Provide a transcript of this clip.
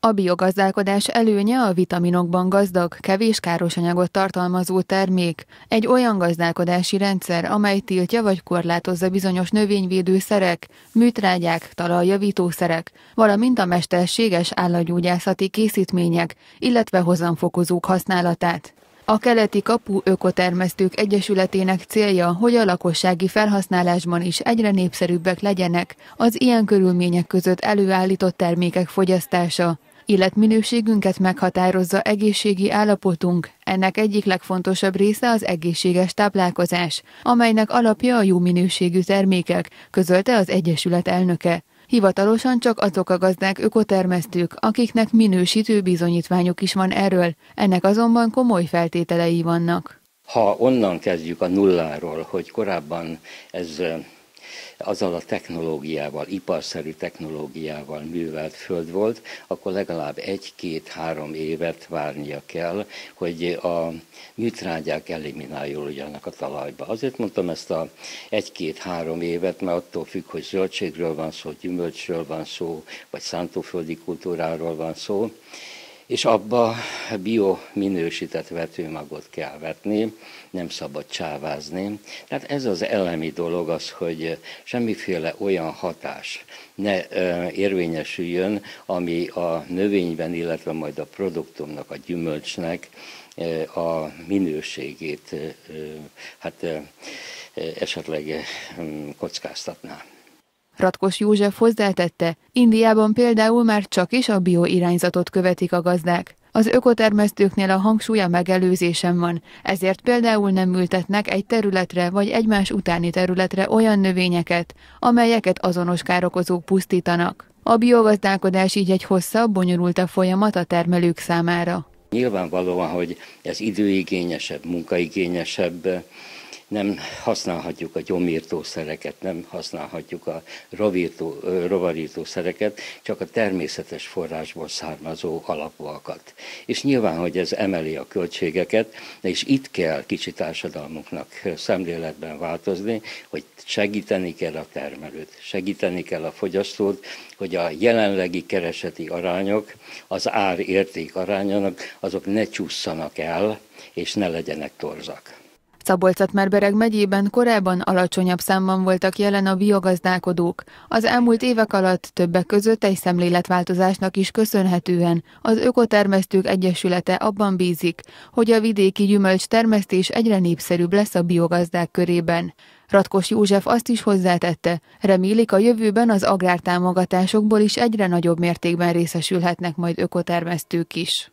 A biogazdálkodás előnye a vitaminokban gazdag, kevés káros anyagot tartalmazó termék, egy olyan gazdálkodási rendszer, amely tiltja vagy korlátozza bizonyos növényvédőszerek, műtrágyák, talajjavítószerek, valamint a mesterséges állatgyógyászati készítmények, illetve hozamfokozók használatát. A keleti kapu ökotermesztők egyesületének célja, hogy a lakossági felhasználásban is egyre népszerűbbek legyenek az ilyen körülmények között előállított termékek fogyasztása, Életminőségünket meghatározza egészségi állapotunk, ennek egyik legfontosabb része az egészséges táplálkozás, amelynek alapja a jó minőségű termékek, közölte az Egyesület elnöke. Hivatalosan csak azok a gazdák ökotermesztők, akiknek minősítő bizonyítványuk is van erről, ennek azonban komoly feltételei vannak. Ha onnan kezdjük a nulláról, hogy korábban ez azzal a technológiával, iparszerű technológiával művelt föld volt, akkor legalább egy-két-három évet várnia kell, hogy a műtrágyák eliminálódjanak a talajba. Azért mondtam ezt a egy-két-három évet, mert attól függ, hogy zöldségről van szó, gyümölcsről van szó, vagy szántóföldi kultúráról van szó, és abba bio minősített vetőmagot kell vetni, nem szabad csávázni. Tehát ez az elemi dolog az, hogy semmiféle olyan hatás ne érvényesüljön, ami a növényben, illetve majd a produktumnak, a gyümölcsnek a minőségét hát esetleg kockáztatná. Ratkos József hozzátette, Indiában például már csak is a bioirányzatot követik a gazdák. Az ökotermesztőknél a hangsúly a megelőzésen van, ezért például nem ültetnek egy területre vagy egymás utáni területre olyan növényeket, amelyeket azonos károkozók pusztítanak. A biogazdálkodás így egy hosszabb, bonyolultabb folyamat a termelők számára. Nyilvánvalóan, hogy ez időigényesebb, munkaigényesebb, nem használhatjuk a gyomírtószereket, nem használhatjuk a rovírtó, rovarítószereket, csak a természetes forrásból származó alapúakat. És nyilván, hogy ez emeli a költségeket, és itt kell kicsi társadalmunknak szemléletben változni, hogy segíteni kell a termelőt, segíteni kell a fogyasztót, hogy a jelenlegi kereseti arányok, az ár-érték arányának, azok ne csúszanak el, és ne legyenek torzak szabolcs merbereg megyében korábban alacsonyabb számban voltak jelen a biogazdálkodók. Az elmúlt évek alatt többek között egy szemléletváltozásnak is köszönhetően az Ökotermesztők Egyesülete abban bízik, hogy a vidéki gyümölcs termesztés egyre népszerűbb lesz a biogazdák körében. Ratkos József azt is hozzátette, remélik a jövőben az agrártámogatásokból is egyre nagyobb mértékben részesülhetnek majd ökotermesztők is.